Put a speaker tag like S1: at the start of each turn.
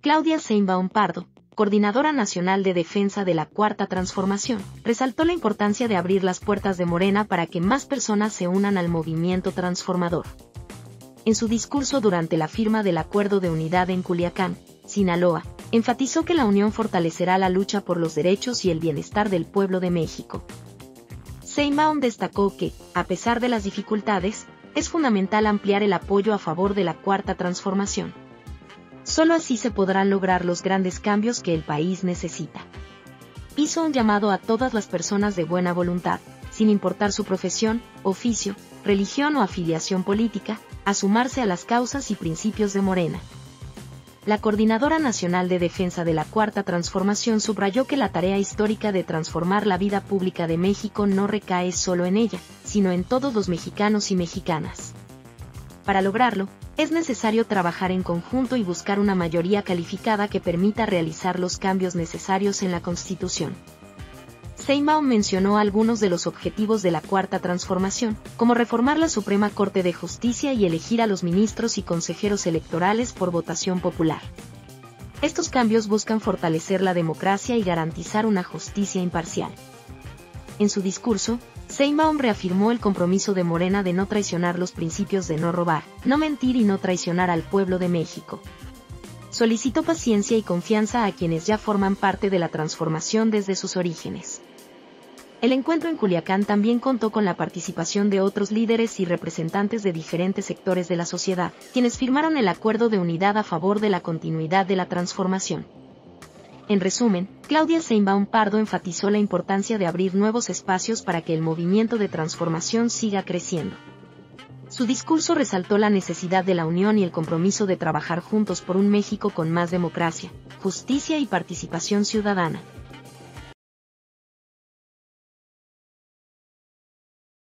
S1: Claudia Seinbaum Pardo, coordinadora nacional de defensa de la Cuarta Transformación, resaltó la importancia de abrir las puertas de Morena para que más personas se unan al movimiento transformador. En su discurso durante la firma del Acuerdo de Unidad en Culiacán, Sinaloa, enfatizó que la unión fortalecerá la lucha por los derechos y el bienestar del pueblo de México. Seymour destacó que, a pesar de las dificultades, es fundamental ampliar el apoyo a favor de la Cuarta Transformación Solo así se podrán lograr los grandes cambios que el país necesita. Hizo un llamado a todas las personas de buena voluntad, sin importar su profesión, oficio, religión o afiliación política, a sumarse a las causas y principios de Morena. La Coordinadora Nacional de Defensa de la Cuarta Transformación subrayó que la tarea histórica de transformar la vida pública de México no recae solo en ella, sino en todos los mexicanos y mexicanas. Para lograrlo, es necesario trabajar en conjunto y buscar una mayoría calificada que permita realizar los cambios necesarios en la Constitución. Seymour mencionó algunos de los objetivos de la Cuarta Transformación, como reformar la Suprema Corte de Justicia y elegir a los ministros y consejeros electorales por votación popular. Estos cambios buscan fortalecer la democracia y garantizar una justicia imparcial. En su discurso, Seymour reafirmó el compromiso de Morena de no traicionar los principios de no robar, no mentir y no traicionar al pueblo de México. Solicitó paciencia y confianza a quienes ya forman parte de la transformación desde sus orígenes. El encuentro en Culiacán también contó con la participación de otros líderes y representantes de diferentes sectores de la sociedad, quienes firmaron el acuerdo de unidad a favor de la continuidad de la transformación. En resumen, Claudia Seinbaum Pardo enfatizó la importancia de abrir nuevos espacios para que el movimiento de transformación siga creciendo. Su discurso resaltó la necesidad de la unión y el compromiso de trabajar juntos por un México con más democracia, justicia y participación ciudadana.